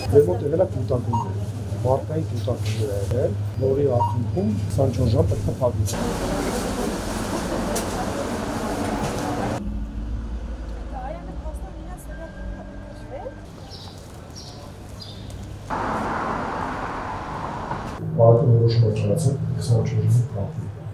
Ձեր մոտ եղել է կուտակումներ, մարդկային կուտակումներ ա եղել, որի արդյունքում 24 ժամ պետք է փակվի։ Պարտը որոշում է կայացել 24 ժամ փակվի։